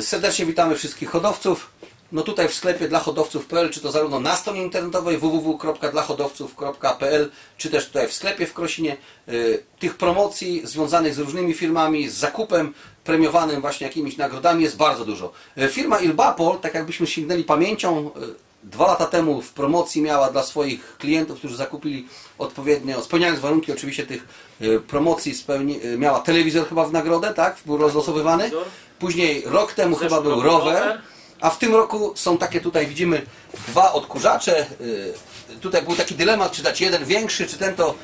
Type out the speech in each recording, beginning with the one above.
Serdecznie witamy wszystkich hodowców. No tutaj w sklepie dla hodowców.pl, czy to zarówno na stronie internetowej www.dlahodowców.pl, czy też tutaj w sklepie w Krosinie, y, tych promocji związanych z różnymi firmami, z zakupem premiowanym właśnie jakimiś nagrodami jest bardzo dużo. Y, Firma Ilbapol, tak jakbyśmy sięgnęli pamięcią, y, dwa lata temu w promocji miała dla swoich klientów, którzy zakupili odpowiednio, spełniając warunki oczywiście tych y, promocji, spełni, y, miała telewizor chyba w nagrodę, tak? Był rozlosowywany. telewizor. Później rok temu chyba był rower. A w tym roku są takie tutaj widzimy dwa odkurzacze. Y, Tutaj był taki dylemat, czy dać jeden większy, czy ten to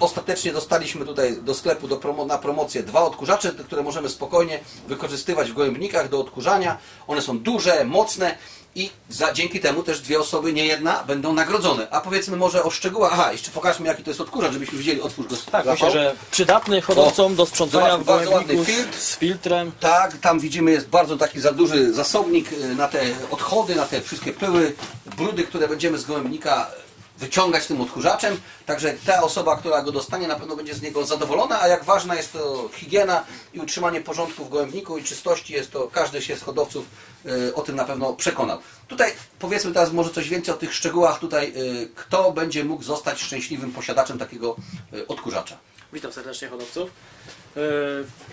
ostatecznie dostaliśmy tutaj do sklepu do promo, na promocję dwa odkurzacze, które możemy spokojnie wykorzystywać w gołębnikach do odkurzania. One są duże, mocne i za, dzięki temu też dwie osoby, nie jedna, będą nagrodzone. A powiedzmy może o szczegółach. Aha, jeszcze pokażmy jaki to jest odkurzacz, żebyśmy widzieli. Otwórz go. Tak, myślę, że przydatny hodowcom do sprzątania w bardzo ładny filtr. z filtrem. Tak, tam widzimy jest bardzo taki za duży zasobnik y, na te odchody, na te wszystkie pyły, brudy, które będziemy z gołębnika wyciągać tym odkurzaczem. Także ta osoba, która go dostanie, na pewno będzie z niego zadowolona, a jak ważna jest to higiena i utrzymanie porządku w gołębniku i czystości, jest to każdy się z hodowców y, o tym na pewno przekonał. Tutaj powiedzmy teraz może coś więcej o tych szczegółach tutaj, y, kto będzie mógł zostać szczęśliwym posiadaczem takiego y, odkurzacza. Witam serdecznie hodowców.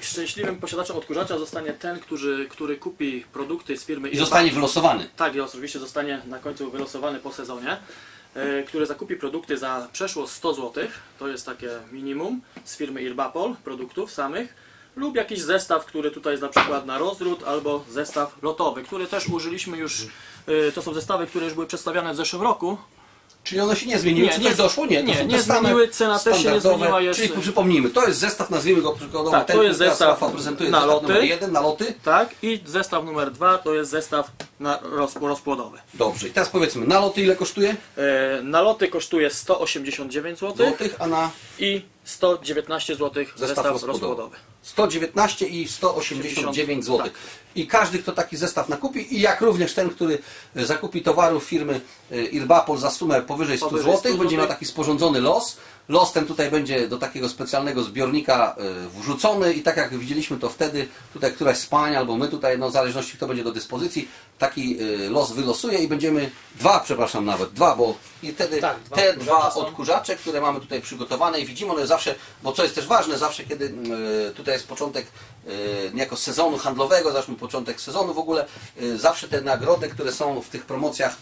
Szczęśliwym posiadaczem odkurzacza zostanie ten, który, który kupi produkty z firmy I zostanie wylosowany. Tak, i oczywiście zostanie na końcu wylosowany po sezonie, e, który zakupi produkty za przeszło 100 zł, to jest takie minimum z firmy Irbapol, produktów samych, lub jakiś zestaw, który tutaj jest na przykład na rozród, albo zestaw lotowy, który też użyliśmy już, e, to są zestawy, które już były przedstawiane w zeszłym roku, Czyli one się nie zmieniły? Nie, Czy nie- doszło? Nie, nie, nie zmieniły, cena też się nie zmieniła, jest- Czyli przypomnijmy, to jest zestaw, nazwijmy go przykładowo, Tak, ten, to jest zestaw prezentuje, na zestaw loty. numer jeden na loty. tak, i zestaw numer dwa to jest zestaw na roz, rozpłodowy. Dobrze, i teraz powiedzmy, na loty ile kosztuje? E, Naloty kosztuje 189 zł Złotych, a na i 119 zł zestaw, zestaw, rozkładowy. rozkładowy. 119 i 189 zł. Tak. I każdy, kto taki zestaw nakupi, i jak również ten, który zakupi towarów firmy e, Irbapol za sumę powyżej 100 Powyżej zł, 100 będzie miał taki sporządzony los. Los ten tutaj będzie do takiego specjalnego zbiornika e, wrzucony i tak jak widzieliśmy to wtedy, tutaj któraś z pań albo my tutaj, no w zależności kto będzie do dyspozycji, taki e, los wylosuje i będziemy, dwa przepraszam nawet, dwa, bo i wtedy Tak, dwa te odkurzacze dwa są. odkurzacze, które mamy tutaj przygotowane i widzimy one zawsze, bo co jest też ważne, zawsze kiedy e, tutaj jest początek e, niejako sezonu handlowego, zacznijmy początek sezonu w ogóle, e, zawsze te nagrody, które są w tych promocjach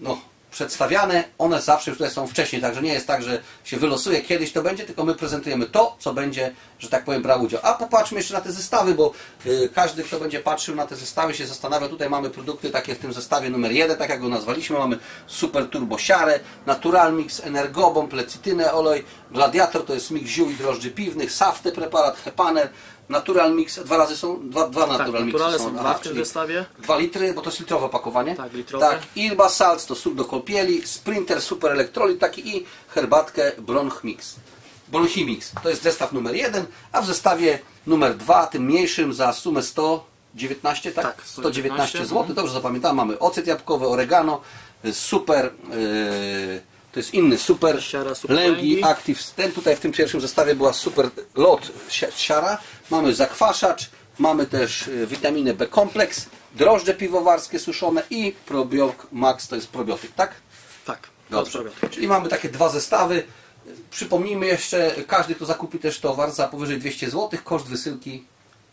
no, przedstawiane, one zawsze już tutaj są wcześniej, także nie jest tak, że się wylosuje kiedyś to będzie, tylko my prezentujemy to, co będzie, że tak powiem, brał udział. A popatrzmy jeszcze na te zestawy, bo e, każdy, kto będzie patrzył na te zestawy się zastanawia, tutaj mamy produkty takie w tym zestawie numer jeden, tak jak go nazwaliśmy, mamy Super Turbo Siarę, Natural Mix, Energobomb, Lecitynę, olej, Gladiator, to jest mix ziół i drożdży piwnych, Safty preparat, Hepaner, Natural Mix, dwa razy są, dwa, dwa Tak, Natural Mixy są, są dwa w tym zestawie. Dwa litry, bo to jest litrowe opakowanie. Tak, litrowe. Tak, Ilba Salz to sól do kąpieli, Sprinter Super Electrolit taki i herbatkę Bronch Mix. Bronchimix, to jest zestaw numer jeden, a w zestawie numer dwa, tym mniejszym za sumę 119, tak? Tak, 119 119, zł, dobrze zapamiętałem, mamy ocet jabłkowy, oregano, y, super, yy, to jest inny super, Siara super lęgi. Active, ten tutaj w tym pierwszym zestawie była super lot si- siara, mamy zakwaszacz, mamy też y, witaminę B kompleks, drożdże piwowarskie suszone i probiok Max, to jest probiotyk, tak? Tak, Dobrze. dobrze. Czyli mamy takie dwa zestawy. Przypomnijmy jeszcze, każdy kto zakupi też towar za powyżej 200 zł, koszt wysyłki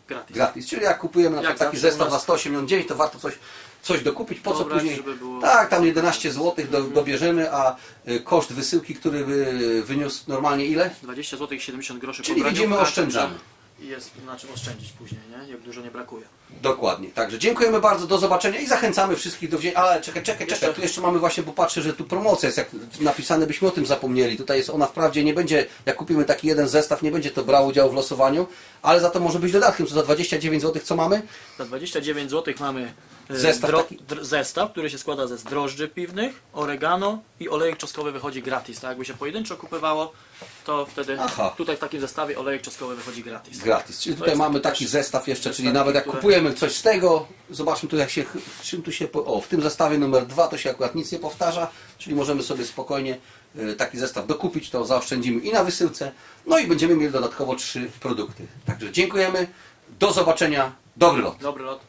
Gratis. gratis. Czyli jak kupujemy na Jak przykład taki zestaw nas. za 189, to warto coś, coś dokupić. Po co Dobrać, później? żeby było- Tak, tam 11 zł do, dobierzemy, a y, koszt wysyłki, który by wyniósł normalnie ile? 20 zł i 70 groszy Czyli po widzimy, oszczędzamy. I jest na czym oszczędzić później, nie? Jak dużo nie brakuje. Dokładnie. Także dziękujemy bardzo, do zobaczenia i zachęcamy wszystkich do wzięcia. Ale czekaj, czekaj, czekaj, Jeszcze- tu jeszcze mamy właśnie, bo patrzę, że tu promocja jest, jak napisane, byśmy o tym zapomnieli. Tutaj jest ona wprawdzie nie będzie, jak kupimy taki jeden zestaw, nie będzie to brał udział w losowaniu, ale za to może być dodatkiem. Co za 29 zł, co mamy? Za 29 zł mamy e, Zestaw taki? dr, zestaw, który się składa ze drożdży piwnych, oregano i olejek czosnkowy wychodzi gratis. Tak jakby się pojedynczo kupywało, to wtedy Aha. tutaj w takim zestawie olejek czosnkowy wychodzi gratis. Gratis. Czyli To tutaj mamy taki zestaw jeszcze, czyli zestaw, nawet jak które- kupujemy coś z tego, zobaczmy tu jak się, czym tu się, o w tym zestawie numer dwa to się akurat nic nie powtarza, czyli możemy sobie spokojnie e, taki zestaw dokupić, to zaoszczędzimy i na wysyłce, no i będziemy mieli dodatkowo trzy produkty. Także dziękujemy, do zobaczenia Dobry lot. Dobry lot.